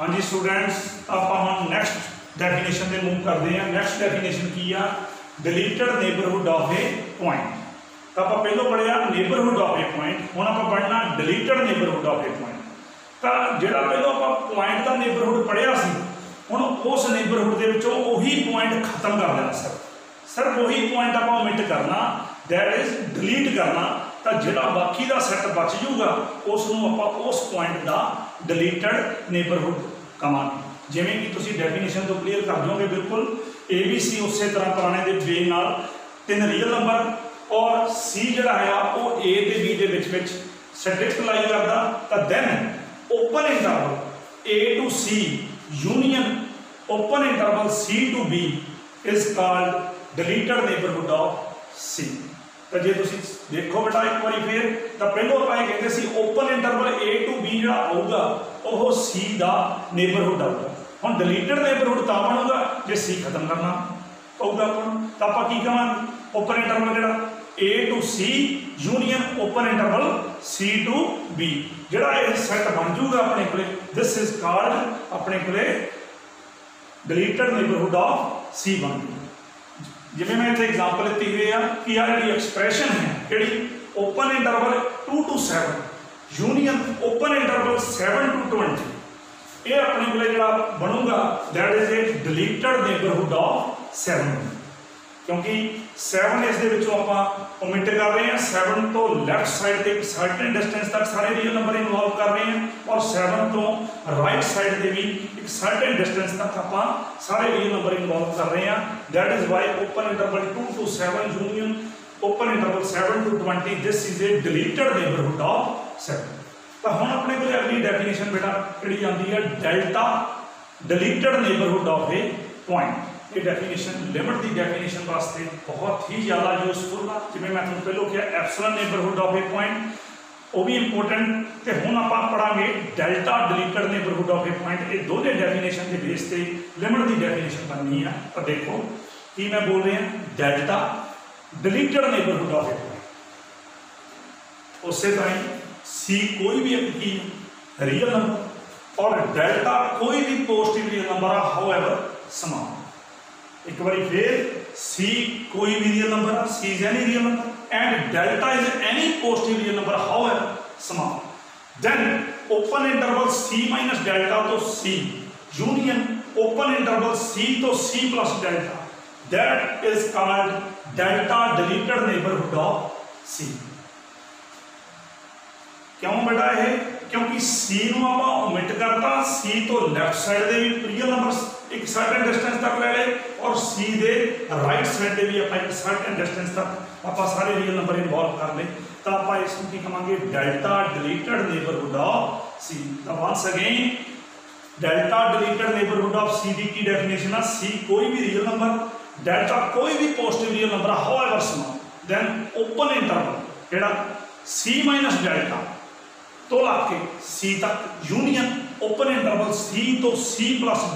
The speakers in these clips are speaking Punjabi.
ਹਾਂਜੀ ਸਟੂਡੈਂਟਸ ਆਪਾਂ ਹੁਣ ਨੈਕਸਟ ਡੈਫੀਨੇਸ਼ਨ 'ਤੇ ਮੂਵ ਕਰਦੇ ਹਾਂ। ਨੈਕਸਟ ਡੈਫੀਨੇਸ਼ਨ ਕੀ ਆ? Deleted neighbourhood of a point ਤਾਂ ਆਪਾਂ ਪਹਿਲਾਂ ਪੜਿਆ ਨੇਬਰਹੁੱਡ ਆਫ ਏ ਪੁਆਇੰਟ ਹੁਣ ਆਪਾਂ ਪੜਨਾ deleted neighbourhood of a point ਤਾਂ ਜਿਹੜਾ ਪਹਿਲਾਂ ਆਪਾਂ ਪੁਆਇੰਟ ਦਾ ਨੇਬਰਹੁੱਡ ਪੜਿਆ ਸੀ, ਹੁਣ ਉਸ ਨੇਬਰਹੁੱਡ ਦੇ ਵਿੱਚੋਂ ਉਹੀ ਪੁਆਇੰਟ ਖਤਮ ਕਰ ਦੇਣਾ ਸਰ ਸਰ ਉਹੀ ਪੁਆਇੰਟ ਆਪਾਂ ਓਮਿਟ ਕਰਨਾ। ਦੈਟ ਇਜ਼ ਡਿਲੀਟ ਕਰਨਾ, ਤਾਂ ਜਿਹੜਾ ਬਾਕੀ ਦਾ ਸੈੱਟ ਬਚ ਜਾਊਗਾ ਉਸ ਨੂੰ ਆਪਾਂ ਉਸ ਪੁਆਇੰਟ ਦਾ ਡਿਲੀਟਡ ਨੇਬਰਹੁੱਡ ਕਹਾਂਗੇ। ਜਿਵੇਂ ਕਿ ਤੁਸੀਂ ਡੈਫੀਨੇਸ਼ਨ ਤੋਂ ਕਲੀਅਰ ਕਰ ਜਾਓਗੇ ਬਿਲਕੁਲ। ABC ਉਸੇ ਤਰ੍ਹਾਂ ਪੁਰਾਣੇ ਦੇ ਵੇ ਨਾਲ ਤਿੰਨ ਰੀਅਲ ਨੰਬਰ ਔਰ C ਜਿਹੜਾ ਹੈ, ਉਹ A ਤੇ B ਦੇ ਵਿੱਚ ਵਿੱਚ ਸਟ੍ਰਿਕਟ ਲਾਈ ਕਰਦਾ, ਤਾਂ then open interval A to C union open interval C to B is called deleted neighborhood of C ਤਾਂ ਜੇ ਤੁਸੀਂ ਦੇਖੋ ਬੇਟਾ ਇੱਕ ਵਾਰੀ ਫੇਰ, ਤਾਂ ਪਹਿਲੋਂ ਆਪਾਂ ਇਹ ਕਹਿੰਦੇ ਸੀ open interval A to B ਜਿਹੜਾ ਆਊਗਾ, ਉਹ C ਦਾ ਨੇਬਰਹੁੱਡ ਆਊਗਾ। ਹੁਣ ਡਿਲੀਟਡ ਨੇਬਰਹੁੱਡ ਤਾਂ ਬਣੂਗਾ, ਜੇ C ਖਤਮ ਕਰਨਾ ਪਊਗਾ ਆਪਾਂ ਤਾਂ ਆਪਾਂ ਕੀ ਕਹਾਂਗੇ? ਓਪਨ ਇੰਟਰਵਲ ਜਿਹੜਾ A to C union open interval C to B ਜਿਹੜਾ ਇਹ ਸੈੱਟ ਬਣ ਜਾਊਗਾ ਆਪਣੇ ਕੋਲੇ ਦਿਸ ਇਜ਼ ਕਾਲਡ ਆਪਣੇ ਕੋਲੇ ਡਿਲੀਟਡ ਨੇਬਰਹੁੱਡ ਆਫ C ਬਣ ਜੂਗਾ। ਜਿਵੇਂ ਮੈਂ ਇੱਥੇ ਐਗਜ਼ਾਮਪਲ ਦਿੱਤੀ ਹੋਈ ਆ ਕਿ ਆ ਜਿਹੜੀ ਐਕਸਪ੍ਰੈਸ਼ਨ ਹੈ ਕਿਹੜੀ open interval 2 to 7 union open interval 7 to 20 ਇਹ ਆਪਣੇ ਕੋਲੇ ਜਿਹੜਾ ਬਣੂਗਾ that is a deleted neighbourhood of 7 ਕਿਉਂਕਿ 7 ਇਸ ਦੇ ਵਿੱਚੋਂ ਆਪਾਂ ਓਮਿਟ ਕਰ ਰਹੇ ਹਾਂ 7 ਤੋਂ ਲੈਫਟ ਸਾਈਡ ਤੇ ਇੱਕ ਸਰਟਨ ਡਿਸਟੈਂਸ ਤੱਕ ਸਾਰੇ ਰੀਅਲ ਨੰਬਰ ਇਨਵੋਲਵ ਕਰ ਰਹੇ ਹਾਂ ਔਰ 7 ਤੋਂ ਰਾਈਟ ਸਾਈਡ ਤੇ ਵੀ ਇੱਕ ਸਰਟਨ ਡਿਸਟੈਂਸ ਤੱਕ ਆਪਾਂ ਸਾਰੇ ਰੀਅਲ ਨੰਬਰ ਇਨਵੋਲਵ ਕਰ ਰਹੇ ਹਾਂ। That is why open interval 2 to 7 union open interval 7 to 20 this is a deleted neighbourhood of 7 ਤਾਂ ਹੁਣ ਆਪਣੇ ਕੋਲ ਅਗਲੀ ਡੈਫੀਨੇਸ਼ਨ ਬੇਟਾ ਕਿਹੜੀ ਆਉਂਦੀ ਹੈ delta deleted neighbourhood of a point ਇਹ ਡੈਫੀਨੇਸ਼ਨ ਲਿਮਟ ਦੀ ਡੈਫੀਨੇਸ਼ਨ ਵਾਸਤੇ ਬਹੁਤ ਹੀ ਜ਼ਿਆਦਾ ਯੂਸਫੁਲ ਆ ਜਿਵੇਂ ਮੈਂ ਤੁਹਾਨੂੰ ਪਹਿਲਾਂ ਕਿਹਾ epsilon neighbourhood of a point ਉਹ ਵੀ ਇੰਪੋਰਟੈਂਟ ਤੇ ਹੁਣ ਆਪਾਂ ਪੜਾਂਗੇ delta deleted neighbourhood of a point ਇਹ ਦੋਨੇ ਡੈਫੀਨੇਸ਼ਨ ਦੇ ਬੇਸ ਤੇ ਲਿਮਟ ਦੀ ਡੈਫੀਨੇਸ਼ਨ ਬਣਨੀ ਆ ਤਾਂ ਦੇਖੋ ਕੀ ਮੈਂ ਬੋਲ ਰਿਹਾ delta deleted neighbourhood of a point ਉਸੇ ਤਰ੍ਹਾਂ ਹੀ C ਕੋਈ ਵੀ ਇੱਕ ਕੀ ਰੀਅਲ ਨੰਬਰ ਔਰ ਡੈਲਟਾ ਕੋਈ ਵੀ ਪੋਜ਼ਿਟਿਵ ਰੀਅਲ ਨੰਬਰ ਆ ਹਾਊਐਵਰ ਸਮਾਨ ਇੱਕ ਵਾਰੀ ਫੇਰ C ਕੋਈ ਵੀ ਰੀਅਲ ਨੰਬਰ ਆ C is any real number and delta is any positive real number however small then open interval C minus delta to C union open interval C to C plus delta that is called delta deleted neighborhood of C ਕਿਉਂ ਬੇਟਾ ਇਹ ਕਿਉਂਕਿ C ਨੂੰ ਆਪਾਂ ਓਮਿਟ ਕਰਤਾ C ਤੋਂ ਲੈਫਟ ਸਾਈਡ ਦੇ ਵੀ ਰੀਅਲ ਨੰਬਰ ਇੱਕ ਸਰਟਨ ਡਿਸਟੈਂਸ ਤੱਕ ਲੈ ਲਏ ਔਰ C ਦੇ ਰਾਈਟ ਸਾਈਡ ਦੇ ਵੀ ਆਪਾਂ ਇੱਕ ਸਰਟਨ ਡਿਸਟੈਂਸ ਤੱਕ ਆਪਾਂ ਸਾਰੇ ਰੀਅਲ ਨੰਬਰ ਇਨਵੋਲਵ ਕਰ ਲਏ ਤਾਂ ਆਪਾਂ ਇਸ ਨੂੰ ਕੀ ਕਹਾਂਗੇ delta deleted neighbourhood of C. ਤਾਂ once again delta deleted neighbourhood of C ਦੀ ਕੀ ਡੈਫੀਨੇਸ਼ਨ ਆ C ਕੋਈ ਵੀ ਰੀਅਲ ਨੰਬਰ ਡੈਲਟਾ ਕੋਈ ਵੀ ਪੋਜ਼ਿਟਿਵ ਰੀਅਲ ਨੰਬਰ ਆ however small then open interval ਜਿਹੜਾ C ਡੈਲਟਾ ਤੋਂ ਲਾ ਕੇ C ਤੱਕ ਯੂਨੀਅਨ ਓਪਨ ਇੰਟਰਵਲ C ਤੋਂ C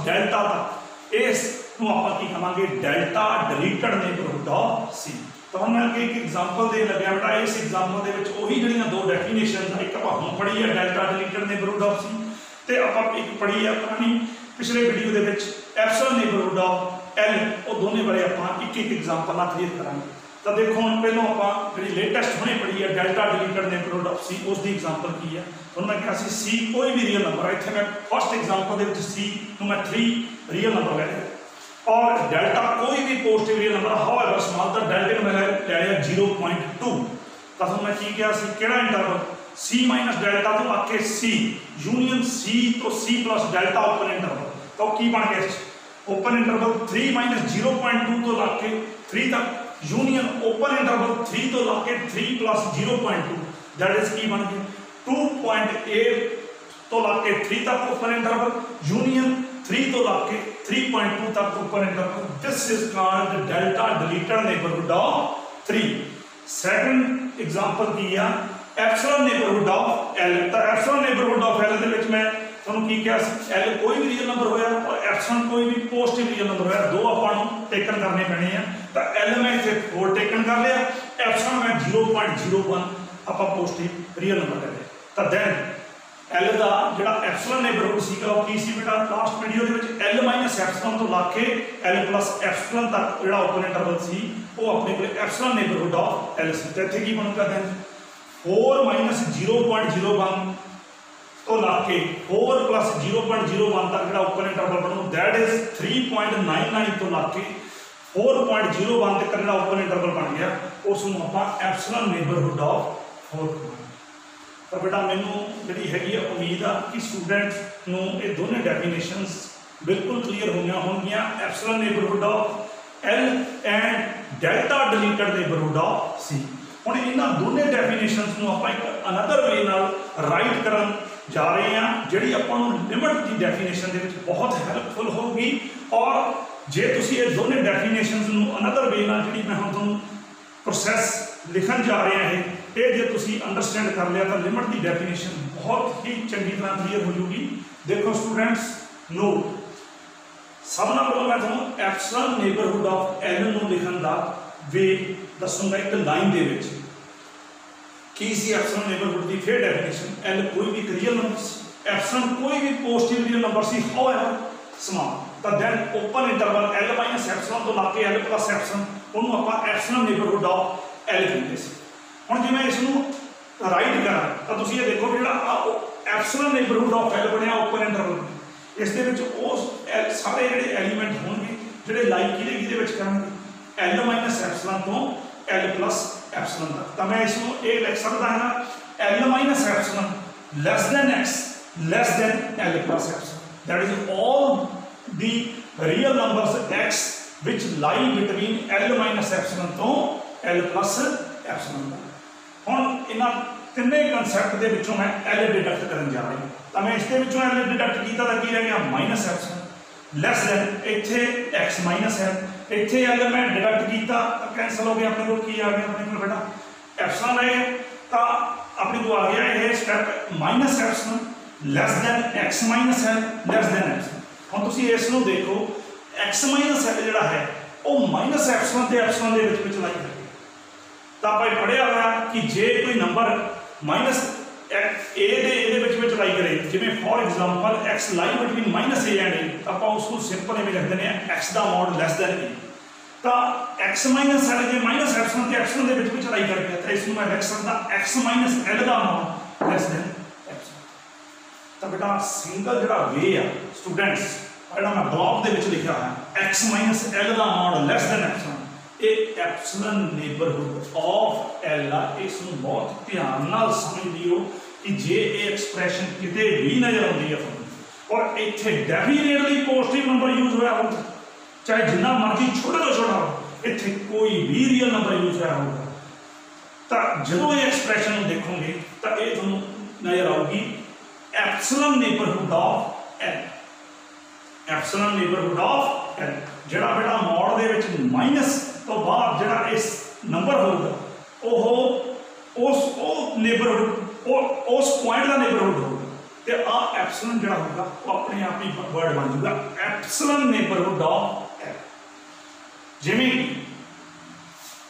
ਡੈਲਟਾ ਤੱਕ। ਇਸ ਨੂੰ ਆਪਾਂ ਕੀ ਕਹਾਂਗੇ? Delta deleted neighbourhood of C. ਤਾਂ ਮੈਂ ਅੱਗੇ ਇੱਕ ਐਗਜ਼ਾਮਪਲ ਦੇ ਲੱਗਿਆ ਬੇਟਾ। ਇਸ ਐਗਜ਼ਾਮਪਲ ਦੇ ਵਿੱਚ ਉਹੀ ਜਿਹੜੀਆਂ ਦੋ ਡੈਫੀਨੇਸ਼ਨ ਇੱਕ ਆਪਾਂ ਹੁਣ ਪੜ੍ਹੀ ਹੈ, delta deleted neighbourhood of C ਤੇ ਆਪਾਂ ਇੱਕ ਪੜ੍ਹੀ ਹੈ ਪੁਰਾਣੀ, ਪਿਛਲੇ ਵੀਡੀਓ ਦੇ ਵਿੱਚ ਐਪਸਲ ਨੇਬਰਹੁੱਡ ਆਫ L ਉਹ ਦੋਨੇ ਬਾਰੇ ਆਪਾਂ ਇੱਕ ਇੱਕ ਐਗਜ਼ਾਮਪਲ ਨਾਲ ਕਲੀਅਰ ਕਰਾਂਗੇ। ਤਾਂ ਦੇਖੋ ਹੁਣ ਪਹਿਲਾਂ ਆਪਾਂ ਜਿਹੜੀ ਲੇਟੈਸਟ ਹੁਣੇ ਪੜ੍ਹੀ ਹੈ delta deleted neighbourhood of C ਉਸ ਦੀ ਐਗਜ਼ਾਮਪਲ ਕੀ ਹੈ? ਹੁਣ ਮੈਂ ਕਿਹਾ ਸੀ C ਕੋਈ ਵੀ ਰੀਅਲ ਨੰਬਰ ਇੱਥੇ ਮੈਂ ਫਸਟ ਐਗਜ਼ਾਮਪਲ ਦੇ ਵਿੱਚ C ਨੂੰ ਮੈਂ 3 ਰੀਅਲ ਨੰਬਰ ਲੈ ਲਿਆ। ਔਰ ਡੈਲਟਾ ਕੋਈ ਵੀ positive real number however small ਤਾਂ ਡੈਲਟਾ ਨੂੰ ਮੈਂ ਲੈ ਲਿਆ 0.2 ਤਾਂ ਹੁਣ ਮੈਂ ਕੀ ਕਿਹਾ ਸੀ, ਕਿਹੜਾ ਇੰਟਰਵਲ C ਡੈਲਟਾ ਤੋਂ ਆ ਕੇ C ਯੂਨੀਅਨ C ਤੋਂ C ਡੈਲਟਾ ਓਪਨ ਇੰਟਰਵਲ ਤਾਂ ਉਹ ਕੀ ਬਣ ਗਿਆ ਓਪਨ ਇੰਟਰਵਲ 3 0.2 ਤੋਂ ਲਾ ਕੇ 3 ਤੱਕ ਯੂਨੀਅਨ ਓਪਨ ਇੰਟਰਵਲ 3 ਤੋਂ ਲਾ ਕੇ 3 0.2 ਦੈਟ ਇਜ਼ ਕੀ ਬਣ ਗਿਆ 2.8 ਤੋਂ ਲਾ ਕੇ 3 ਤੱਕ ਓਪਨ ਇੰਟਰਵਲ ਯੂਨੀਅਨ 3 ਤੋਂ ਲਾ ਕੇ 3.2 ਤੱਕ open interval this is called delta deleted neighbourhood of 3 second example ਕੀ ਆ ਐਪਸਲਨ ਨੇਬਰਹੁੱਡ ਆਫ L. ਤਾਂ ਐਪਸਲਨ ਨੇਬਰਹੁੱਡ ਆਫ L ਦੇ ਵਿੱਚ ਮੈਂ ਤੁਹਾਨੂੰ ਕੀ ਕਿਹਾ ਸੀ? ਐਲ ਕੋਈ ਵੀ ਰੀਅਲ ਨੰਬਰ ਹੋਇਆ ਔਰ ਐਪਸਲਨ ਕੋਈ ਵੀ ਪੋਜ਼ਿਟਿਵ ਰੀਅਲ ਨੰਬਰ ਹੋਇਆ, ਦੋ ਆਪਾਂ ਨੂੰ ਟੇਕਨ ਕਰਨੇ ਪੈਣੇ ਆ। ਤਾਂ L ਮੈਂ ਇੱਥੇ 4 ਟੇਕਨ ਕਰ ਲਿਆ ਐਪਸਲਨ ਮੈਂ 0.01 ਆਪਾਂ ਪੋਜ਼ਿਟਿਵ ਰੀਅਲ ਨੰਬਰ ਲੈ ਲਿਆ। ਤਾਂ ਦੈਨ L ਦਾ ਜਿਹੜਾ ਐਪਸੀਲਨ ਨੇਬਰਹੁੱਡ ਸੀਗਾ ਉਹ ਕੀ ਸੀ ਬੇਟਾ? ਲਾਸਟ ਵੀਡੀਓ ਦੇ ਵਿੱਚ L ਐਪਸੀਲਨ ਤੋਂ ਲਾ ਕੇ L ਐਪਸੀਲਨ ਤੱਕ ਜਿਹੜਾ ਓਪਨ ਇੰਟਰਵਲ ਸੀ, ਉਹ ਆਪਣੇ ਕੋਲ ਐਪਸੀਲਨ ਨੇਬਰਹੁੱਡ ਆਫ L ਸੀ। ਤੇ ਇੱਥੇ ਕੀ ਬਣੂਗਾ then? 4 0.01 ਤੋਂ ਲਾ ਕੇ 4 0.01 ਤੱਕ ਜਿਹੜਾ ਓਪਨ ਇੰਟਰਵਲ ਬਣੂ, that is 3.99 ਤੋਂ ਲਾ ਕੇ 4.01 ਤੱਕ ਜਿਹੜਾ ਓਪਨ ਇੰਟਰਵਲ ਬਣ ਗਿਆ ਉਸ ਨੂੰ ਆਪਾਂ ਐਪਸੀਲਨ ਨੇਬਰਹੁੱਡ ਆਫ 4 ਤਾਂ ਬੇਟਾ, ਮੈਨੂੰ ਜਿਹੜੀ ਹੈਗੀ ਆ ਉਮੀਦ ਆ ਕਿ ਸਟੂਡੈਂਟ ਨੂੰ ਇਹ ਦੋਨੇ ਡੈਫੀਨੇਸ਼ਨਸ ਬਿਲਕੁਲ ਕਲੀਅਰ ਹੋਈਆਂ ਹੋਣਗੀਆਂ। Epsilon neighbourhood of L and delta deleted neighbourhood of C ਹੁਣ ਇਹਨਾਂ ਦੋਨੇ ਡੈਫੀਨੇਸ਼ਨਸ ਨੂੰ ਆਪਾਂ ਇੱਕ ਅਨਦਰ ਵੇ ਨਾਲ ਰਾਈਟ ਕਰਨ ਜਾ ਰਹੇ ਹਾਂ, ਜਿਹੜੀ ਆਪਾਂ ਨੂੰ ਲਿਮਿਟ ਦੀ ਡੈਫੀਨੇਸ਼ਨ ਦੇ ਵਿੱਚ ਬਹੁਤ ਹੈਲਪਫੁਲ ਹੋਊਗੀ। ਔਰ ਜੇ ਤੁਸੀਂ ਇਹ ਦੋਨੇ ਡੈਫੀਨੇਸ਼ਨਸ ਨੂੰ ਅਨਦਰ ਵੇ ਨਾਲ ਜਿਹੜੀ ਮੈਂ ਹੁਣ ਤੁਹਾਨੂੰ ਪ੍ਰੋਸੈਸ ਲਿਖਣ ਜਾ ਰਿਹਾ ਹੈ ਇਹ ਜੇ ਤੁਸੀਂ ਅੰਡਰਸਟੈਂਡ ਕਰ ਲਿਆ ਤਾਂ ਲਿਮਿਟ ਦੀ ਡੈਫੀਨੇਸ਼ਨ ਬਹੁਤ ਹੀ ਚੰਗੀ ਤਰ੍ਹਾਂ ਕਲੀਅਰ ਹੋ ਜੂਗੀ। ਦੇਖੋ ਸਟੂਡੈਂਟਸ ਨੋਟ ਸਭ ਨਾਲ ਪਹਿਲਾਂ ਮੈਂ ਤੁਹਾਨੂੰ ਐਪਸੀਲਨ ਨੇਬਰਹੁੱਡ ਆਫ ਐਲ ਨੂੰ ਲਿਖਣ ਦਾ ਵੇ ਦੱਸੂੰਗਾ ਇੱਕ ਲਾਈਨ ਦੇ ਵਿੱਚ। ਕੀ ਸੀ? ਐਪਸੀਲਨ ਨੇਬਰਹੁੱਡ ਦੀ ਫਿਰ ਡੈਫੀਨੇਸ਼ਨ ਐਲ ਕੋਈ ਵੀ ਰੀਅਲ ਨੰਬਰ ਸੀ। ਐਪਸੀਲਨ ਕੋਈ ਵੀ ਪੋਜ਼ਿਟਿਵ ਰੀਅਲ ਨੰਬਰ ਸੀ ਹਾਊਐਵਰ ਸਮਾਲ ਤਾਂ then open interval L minus epsilon ਤੋਂ ਲਾ ਕੇ L ਪਲੱਸ ਐਪਸੀਲਨ ਉਹਨੂੰ ਆਪਾਂ ਐਪਸੀਲਨ ਨੇਬਰਹੁੱਡ ਆਫ L ਕਹਿੰਦੇ ਸੀ। ਹੁਣ ਜੇ ਮੈਂ ਇਸ ਨੂੰ ਰਾਈਟ ਕਰਾਂ, ਤਾਂ ਤੁਸੀਂ ਇਹ ਦੇਖੋ ਜਿਹੜਾ ਐਪਸੀਲਨ ਨੇਬਰਹੁੱਡ ਆਫ L ਬਣਿਆ ਓਪਨ ਇੰਟਰਵਲ ਇਸ ਦੇ ਵਿੱਚ ਉਹ ਸਾਰੇ ਜਿਹੜੇ ਐਲੀਮੈਂਟ ਹੋਣਗੇ, ਜਿਹੜੇ ਲਾਈਕ ਕਿਹਦੇ ਕਿਹਦੇ ਵਿੱਚ ਕਰਨਗੇ। L ਮਾਈਨਸ ਐਪਸੀਲਨ ਤੋਂ L ਪਲੱਸ ਐਪਸੀਲਨ ਤੱਕ ਤਾਂ ਮੈਂ ਇਸ ਨੂੰ ਇਹ ਲਿਖ ਸਕਦਾ ਹਾਂ L minus epsilon less than x, less than L plus epsilon that is all the real numbers which lie between L minus epsilon ਤੋਂ L plus epsilon ਤੱਕ ਹੁਣ ਇਹਨਾਂ ਤਿੰਨੇ ਕਨਸੈਪਟ ਦੇ ਵਿੱਚੋਂ ਮੈਂ L ਡਿਡਕਟ ਕਰਨ ਜਾ ਰਿਹਾ ਤਾਂ ਮੈਂ ਇਸ ਦੇ ਵਿੱਚੋਂ L ਡਿਡਕਟ ਕੀਤਾ ਤਾਂ ਕੀ ਰਹਿ ਗਿਆ? ਮਾਈਨਸ ਐਪਸੀਲਨ ਲੈਸ ਦੈਨ ਇੱਥੇ x ਮਾਈਨਸ ਹੈ ਇੱਥੇ ਅਗਰ ਮੈਂ ਡਿਡਕਟ ਕੀਤਾ, ਤਾਂ ਕੈਨਸਲ ਹੋ ਗਿਆ ਆਪਣੇ ਕੋਲ, ਕੀ ਆ ਗਿਆ ਆਪਣੇ ਕੋਲ ਬੇਟਾ? ਐਪਸੀਲਨ ਰਹਿ ਤਾਂ ਆਪਣੇ ਕੋਲ ਆ ਗਿਆ ਇਹ step minus epsilon less than x minus ਹੈ ਲੈਸ ਦੈਨ ਐਪਸੀਲਨ ਹੁਣ ਤੁਸੀਂ ਇਸ ਨੂੰ ਦੇਖੋ, x ਮਾਈਨਸ ਹੈ ਜਿਹੜਾ ਹੈ, ਉਹ ਮਾਈਨਸ ਐਪਸੀਲਨ ਤੇ ਐਪਸੀਲਨ ਦੇ ਵਿੱਚ ਵਿੱਚ ਲਾਈ ਹੈ। ਤਾਂ ਆਪਾਂ ਇਹ ਪੜਿਆ ਹੋਇਆ ਕਿ ਜੇ ਕੋਈ ਨੰਬਰ ਮਾਈਨਸ a ਦੇ ਇਹਦੇ ਵਿੱਚ ਵਿੱਚ ਲਾਈ ਕਰੇ। ਜਿਵੇਂ for example x lie between a and a, ਆਪਾਂ ਉਸ ਨੂੰ ਸਿੰਪਲ ਐਵੇਂ ਲਿਖ ਦਿੰਦੇ ਆ x ਦਾ ਮੋਡ ਲੈਸ ਦੈਨ a ਤਾਂ x ਮਾਈਨਸ l ਜੇ ਮਾਈਨਸ ਐਪਸੀਲਨ ਤੇ ਐਪਸੀਲਨ ਦੇ ਵਿੱਚ ਵਿੱਚ ਲਾਈ ਕਰਕੇ ਤਾਂ ਇਸ ਨੂੰ ਮੈਂ ਲਿਖ ਸਕਦਾ, x ਮਾਈਨਸ l ਦਾ ਮੋਡ ਲੈਸ ਦੈਨ ਐਪਸੀਲਨ ਤਾਂ ਬੇਟਾ ਸਿੰਗਲ ਜਿਹੜਾ ਵੇ ਆ ਸਟੂਡੈਂਟਸ ਜਿਹੜਾ ਮੈਂ ਬਲੌਕ ਦੇ ਵਿੱਚ ਲਿਖਿਆ ਹੈ x l ਦਾ ਮੋਡ ਲੈਸ ਦੈਨ ਐਪਸੀਲਨ ਇਹ ਐਪਸੀਲਨ ਨੇਬਰਹੁੱਡ ਆਫ l ਆ, ਇਸ ਨੂੰ ਬਹੁਤ ਧਿਆਨ ਨਾਲ ਸਮਝ ਲਿਓ ਕਿ ਜੇ ਇਹ ਐਕਸਪ੍ਰੈਸ਼ਨ ਕਿਤੇ ਵੀ ਨਜ਼ਰ ਆਉਂਦੀ ਹੈ ਤੁਹਾਨੂੰ, ਔਰ ਇੱਥੇ ਡੈਫੀਨੇਟਲੀ ਪੋਜ਼ਿਟਿਵ ਨੰਬਰ ਯੂਜ਼ ਹੋਇਆ ਹੋਊਗਾ, ਚਾਹੇ ਜਿੰਨਾ ਮਰਜ਼ੀ ਛੋਟਾ ਤੋਂ ਛੋਟਾ ਹੋ ਇੱਥੇ ਕੋਈ ਵੀ ਰੀਅਲ ਨੰਬਰ ਯੂਜ਼ ਹੋਇਆ ਹੋਊਗਾ। ਤਾਂ ਜਦੋਂ ਇਹ ਐਕਸਪ੍ਰੈਸ਼ਨ ਨੂੰ ਦੇਖੋਗੇ, ਤਾਂ ਇਹ ਤੁਹਾਨੂੰ ਨਜ਼ਰ ਆਊਗੀ epsilon neighbourhood of l epsilon neighbourhood of l, ਜਿਹੜਾ ਬੇਟਾ ਮੋਡ ਵਿੱਚ ਮਾਈਨਸ ਤੋਂ ਬਾਅਦ ਜਿਹੜਾ ਇਸ ਨੰਬਰ ਹੋਊਗਾ, ਉਹ ਉਸ, ਉਹ ਨੇਬਰਹੁੱਡ ਉਹ, ਉਸ ਪੁਆਇੰਟ ਦਾ ਨੇਬਰਹੁੱਡ ਹੋਊਗਾ। ਤੇ ਆ ਐਪਸੀਲਨ ਜਿਹੜਾ ਹੋਊਗਾ, ਉਹ ਆਪਣੇ ਆਪ ਹੀ ਵਰਡ ਬਣ ਜਾਊਗਾ ਐਪਸੀਲਨ ਨੇਬਰਹੁੱਡ ਆਫ l ਜਿਵੇਂ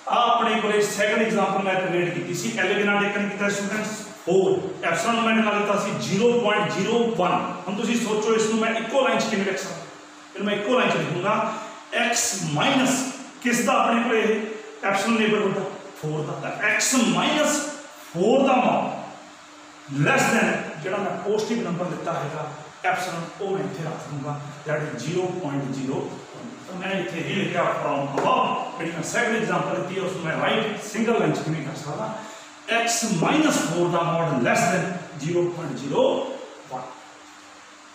ਆ ਆਪਣੇ ਕੋਲੇ ਸੈਕੰਡ ਐਗਜ਼ਾਮਪਲ ਮੈਂ ਕ੍ਰੀਏਟ ਕੀਤੀ ਸੀ, L ਦੇ ਕੀਤਾ ਸਟੂਡੈਂਟਸ 4 ਐਪਸੀਲਨ ਮੈਂ ਨਾਲ ਦਿੱਤਾ ਸੀ 0.01 ਹੁਣ ਤੁਸੀਂ ਸੋਚੋ, ਇਸ ਨੂੰ ਮੈਂ ਇੱਕੋ ਲਾਈਨ 'ਚ ਕਿਵੇਂ ਲਿਖ ਸਕਦਾ? ਫਿਰ ਮੈਂ ਇੱਕੋ ਲਾਈਨ 'ਚ ਲਿਖੂੰਗਾ। X ਮਾਈਨਸ ਕਿਸ ਦਾ ਆਪਣੇ ਕੋਲੇ ਇਹ ਐਪਸੀਲਨ ਨੇਬਰਹੁੱਡ 4 ਦਾ ਤਾਂ x ਮਾਈਨਸ 4 ਦਾ ਮੋਡ ਲੈਸ ਦੈਨ ਜਿਹੜਾ ਮੈਂ ਪੋਜ਼ਿਟਿਵ ਨੰਬਰ ਦਿੱਤਾ ਹੈਗਾ ਐਪਸੀਲਨ ਉਹ ਮੈਂ ਇੱਥੇ ਰੱਖ ਦੂੰਗਾ। ਦੈਟ ਇਜ਼ 0.0 ਤਾਂ ਮੈਂ ਇੱਥੇ ਹੀ ਲਿਖਿਆ ਫਰੋਮ ਅਬਵ ਜਿਹੜੀ ਮੈਂ ਸੈਕੰਡ ਐਗਜ਼ਾਮਪਲ ਦਿੱਤੀ ਹੈ, ਉਸ ਨੂੰ ਮੈਂ ਰਾਈਟ ਸਿੰਗਲ ਲਾਈਨ 'ਚ ਕਿਵੇਂ ਕਰ ਸਕਦਾ? X 4 ਦਾ mod less than 0.01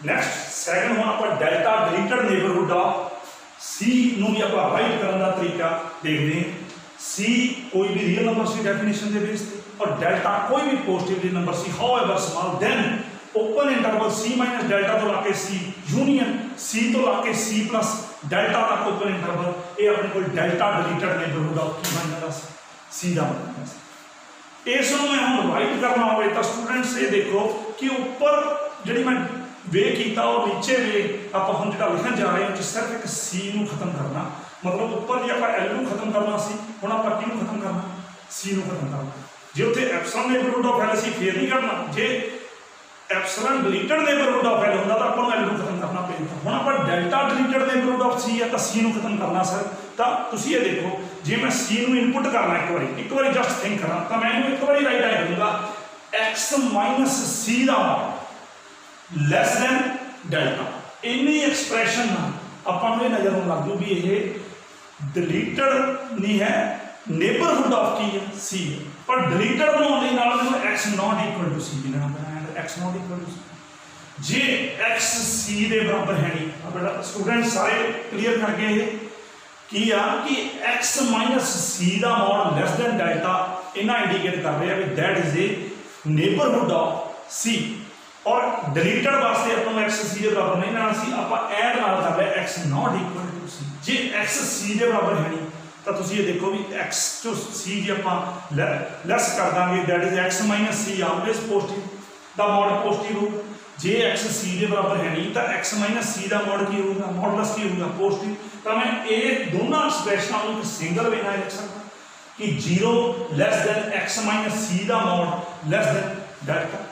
next second ਹੁਣ ਆਪਾਂ delta deleted neighbourhood of c ਨੂੰ ਵੀ ਆਪਾਂ ਰਾਈਟ ਕਰਨ ਦਾ ਤਰੀਕਾ ਦੇਖਦੇ ਹਾਂ। c ਕੋਈ ਵੀ ਰੀਅਲ ਨੰਬਰ ਸੀ ਡੈਫੀਨੇਸ਼ਨ ਦੇ ਬੇਸ ਤੇ ਔਰ ਡੈਲਟਾ ਕੋਈ ਵੀ ਪੋਜ਼ਿਟਿਵ ਰੀਅਲ ਨੰਬਰ ਸੀ however small than open interval c delta ਤੋਂ ਲਾ ਕੇ c ਯੂਨੀਅਨ c ਤੋਂ ਲਾ ਕੇ c ਡੈਲਟਾ ਤੱਕ ਓਪਨ ਇੰਟਰਵਲ ਇਹ ਆਪਣੇ ਕੋਲ ਡੈਲਟਾ ਡਿਲੀਟਡ ਨੇਬਰਹੁੱਡ ਆਫ ਕੀ ਬਣ ਸੀ? ਦਾ ਬਣ ਇਸ ਨੂੰ ਮੈਂ ਹੁਣ ਰਾਈਟ ਕਰਨਾ ਹੋਵੇ ਤਾਂ ਸਟੂਡੈਂਟਸ ਇਹ ਦੇਖੋ ਕਿ ਉੱਪਰ ਜਿਹੜੀ ਮੈਂ ਵੇ ਕੀਤਾ, ਉਹ ਨੀਚੇ ਵੇ, ਆਪਾਂ ਹੁਣ ਜਿਹੜਾ ਲਿਖਣ ਜਾ ਰਹੇ ਹਾਂ ਕਿ ਸਿਰਫ ਇੱਕ ਸੀ ਨੂੰ ਖਤਮ ਕਰਨਾ। ਮਤਲਬ ਉੱਪਰ ਜੇ ਆਪਾਂ L ਨੂੰ ਖਤਮ ਕਰਨਾ ਸੀ, ਹੁਣ ਆਪਾਂ ਕਿਹਨੂੰ ਖਤਮ ਕਰਨਾ। ਸੀ ਨੂੰ ਖਤਮ ਕਰਨਾ। ਜੇ ਉੱਥੇ ਐਪਸੀਲਨ ਨੇਬਰਹੁੱਡ ਆਫ L ਸੀ ਫੇਰ ਨਹੀਂ ਕਰਨਾ, ਜੇ epsilon deleted neighbourhood of L ਹੁੰਦਾ ਤਾਂ ਆਪਾਂ ਨੂੰ L ਨੂੰ ਖਤਮ ਕਰਨਾ ਪੈਂਦਾ ਹੁਣ ਆਪਾਂ delta deleted neighbourhood of C ਹੈ ਤਾਂ C ਨੂੰ ਖਤਮ ਕਰਨਾ ਸਰ ਤਾਂ ਤੁਸੀਂ ਇਹ ਦੇਖੋ, ਜੇ ਮੈਂ ਸੀ ਨੂੰ ਇਨਪੁਟ ਕਰਨਾ ਇੱਕ ਵਾਰੀ ਇੱਕ ਵਾਰੀ ਜਸਟ ਥਿੰਕ ਕਰਾਂ, ਤਾਂ ਮੈਂ ਇਹਨੂੰ ਇੱਕ ਵਾਰੀ ਰਾਈਟ ਆਈ ਦੂੰਗਾ x C ਦਾ ਲੈਸ ਦੈਨ ਡੈਲਟਾ ਇੰਨੀ ਐਕਸਪ੍ਰੈਸ਼ਨ ਨਾਲ ਆਪਾਂ ਨੂੰ ਇਹ ਨਜ਼ਰ ਆਉਣ ਲੱਗ ਜੂ ਵੀ ਇਹ ਡਿਲੀਟਡ ਨਹੀਂ ਹੈ ਨੇਬਰਹੁੱਡ ਆਫ ਕੀ ਹੈ C ਹੈ ਪਰ ਡਿਲੀਟਡ ਬਣਾਉਣ ਦੇ ਨਾਲ ਮੈਨੂੰ x not equal to C ਮਿਲਣਾ ਪੈਣਾ ਹੈ x not equal to C ਜੇ x, C ਦੇ ਬਰਾਬਰ ਹੈ ਨਹੀਂ ਆ ਬੇਟਾ ਸਟੂਡੈਂਟ ਸਾਰੇ ਕਲੀਅਰ ਕਰ ਗਏ ਇਹ ਕੀ ਆ ਕਿ x C ਦਾ ਮੋਡ ਲੈਸ ਦੈਨ ਡੈਲਟਾ ਇਹਨਾਂ ਇੰਡੀਕੇਟ ਕਰ ਰਿਹਾ ਵੀ that is a neighborhood of C ਔਰ ਡਿਲੀਟਡ ਵਾਸਤੇ ਆਪਾਂ ਨੂੰ x C ਦੇ ਬਰਾਬਰ ਨਹੀਂ ਲੈਣਾ ਸੀ, ਆਪਾਂ ਐਡ ਨਾਲ ਕਰ ਲਿਆ x not equal to C ਜੇ x C ਦੇ ਬਰਾਬਰ ਹੈ ਨਹੀਂ ਤਾਂ ਤੁਸੀਂ ਇਹ ਦੇਖੋ ਵੀ x ਤੋਂ C ਜੇ ਆਪਾਂ ਲੈਸ ਕਰ ਦਾਂਗੇ, that is x C always positive ਦਾ ਮੋਡ ਪੋਜ਼ਿਟਿਵ ਹੋਊਗਾ ਜੇ x c ਦੇ ਬਰਾਬਰ ਹੈ ਨਹੀਂ ਤਾਂ x c ਦਾ ਮੋਡ ਕੀ ਹੋਊਗਾ? ਮੋਡਲਸ ਕੀ ਹੋਊਗਾ? ਪੋਜ਼ਿਟਿਵ ਤਾਂ ਮੈਂ ਇਹ ਦੋਨਾਂ ਐਕਸਪ੍ਰੈਸ਼ਨਾਂ ਨੂੰ ਇੱਕ ਸਿੰਗਲ ਵੇ ਨਾਲ ਲਿਖ ਸਕਦਾ ਕਿ 0 ਲੈਸ ਦੈਨ x c ਦਾ ਮੋਡ ਲੈਸ ਦੈਨ ਡੈਲਟਾ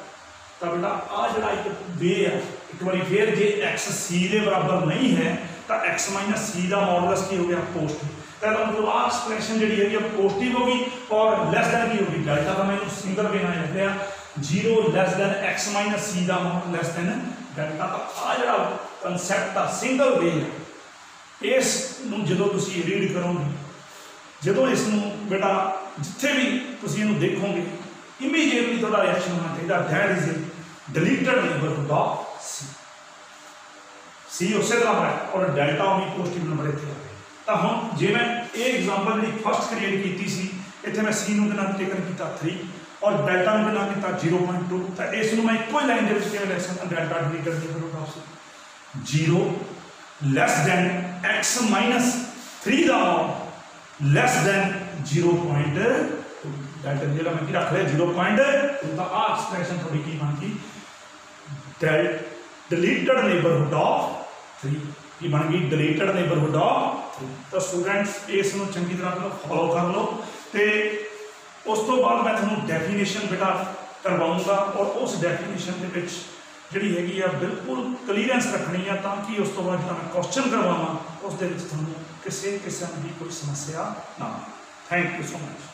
ਤਾਂ ਬੇਟਾ ਆ ਜਿਹੜਾ ਇੱਕ ਵੇ ਆ ਇੱਕ ਵਾਰੀ ਫੇਰ ਜੇ x c ਦੇ ਬਰਾਬਰ ਨਹੀਂ ਹੈ, ਤਾਂ x c ਦਾ ਮੋਡਲਸ ਕੀ ਹੋ ਗਿਆ? ਪੋਜ਼ਿਟਿਵ ਤਾਂ ਇਹਦਾ ਮਤਲਬ ਆ ਐਕਸਪ੍ਰੈਸ਼ਨ ਜਿਹੜੀ ਹੈਗੀ ਆ ਪੋਜ਼ਿਟਿਵ ਹੋ ਗਈ ਔਰ ਲੈਸ ਦੈਨ ਕੀ ਹੋ ਗਈ? ਡੈਲਟਾ ਤਾਂ ਮੈਂ ਇਹਨੂੰ ਸਿੰਗਲ ਵੇ ਨਾਲ ਲਿਖ 0 ਲੈਸ ਦੈਨ x c ਦਾ ਮੋਡ ਲੈਸ ਦੈਨ ਡੈਲਟਾ ਤਾਂ ਆ ਜਿਹੜਾ ਕਨਸੈਪਟ ਆ ਸਿੰਗਲ ਵੇ ਹੈ ਇਸ ਨੂੰ ਜਦੋਂ ਤੁਸੀਂ ਰੀਡ ਕਰੋਗੇ, ਜਦੋਂ ਇਸ ਨੂੰ ਬੇਟਾ ਜਿੱਥੇ ਵੀ ਤੁਸੀਂ ਇਹਨੂੰ ਦੇਖੋਗੇ ਇਮੀਡੀਏਟਲੀ ਤੁਹਾਡਾ ਰਿਐਕਸ਼ਨ ਹੋਣਾ ਚਾਹੀਦਾ that is a deleted neighbourhood of C C ਉਸੇ ਤਰ੍ਹਾਂ ਹੈ ਔਰ ਡੈਲਟਾ ਉਹੀ ਪੋਜ਼ਿਟਿਵ ਨੰਬਰ ਇੱਥੇ ਆ ਤਾਂ ਹੁਣ ਜੇ ਮੈਂ ਇਹ ਐਗਜ਼ਾਮਪਲ ਜਿਹੜੀ ਫਸਟ ਕ੍ਰੀਏਟ ਕੀਤੀ ਸੀ ਇੱਥੇ ਮੈਂ ਸੀ ਨੂੰ ਕਿੰਨਾ ਟੇਕਨ ਕੀਤਾ 3 ਔਰ ਡੈਲਟਾ ਨੂੰ ਕਿੰਨਾ ਕੀਤਾ 0.2 ਤਾਂ ਇਸ ਨੂੰ ਮੈਂ ਇੱਕੋ ਹੀ ਲਾਈਨ ਦੇ ਵਿੱਚ ਕਿਵੇਂ ਲਿਖ ਸਕਦਾ delta deleted neighbourhood of C 0 less than x 3 ਦਾ ਲੈਸ ਦੈਨ 0.2 ਡੈਲਟਾ ਜਿਹੜਾ ਮੈਂ ਕੀ ਰੱਖ ਲਿਆ 0.2 ਤਾਂ ਆ ਐਕਸਪ੍ਰੈਸ਼ਨ ਤੁਹਾਡੀ ਕੀ ਬਣ ਗਈ? ਡੈਲ ਡਿਲੀਟਡ ਨੇਬਰਹੁੱਡ ਆਫ 3 ਕੀ ਬਣ ਗਈ? ਡਿਲੀਟਡ ਨੇਬਰਹੁੱਡ ਆਫ 3 ਤਾਂ ਸਟੂਡੈਂਟਸ ਇਸ ਨੂੰ ਚੰਗੀ ਤਰ੍ਹਾਂ ਫੋਲੋ ਕਰ ਲਓ ਤੇ ਉਸ ਤੋਂ ਬਾਅਦ ਮੈਂ ਤੁਹਾਨੂੰ ਡੈਫੀਨੇਸ਼ਨ ਬੇਟਾ ਕਰਵਾਉਂਗਾ ਔਰ ਉਸ ਡੈਫੀਨੇਸ਼ਨ ਦੇ ਵਿੱਚ ਜਿਹੜੀ ਹੈਗੀ ਆ ਬਿਲਕੁਲ ਕਲੀਅਰੈਂਸ ਰੱਖਣੀ ਆ ਤਾਂ ਕਿ ਉਸ ਤੋਂ ਬਾਅਦ ਜਿਹੜਾ ਮੈਂ ਕੁਐਸਚਨ ਕਰਵਾਵਾਂ, ਉਸ ਦੇ ਵਿੱਚ ਤੁਹਾਨੂੰ ਕਿਸੇ ਕਿਸਮ ਦੀ ਕੋਈ ਸਮੱਸਿਆ ਨਾ ਆਵੇ। Thank you so much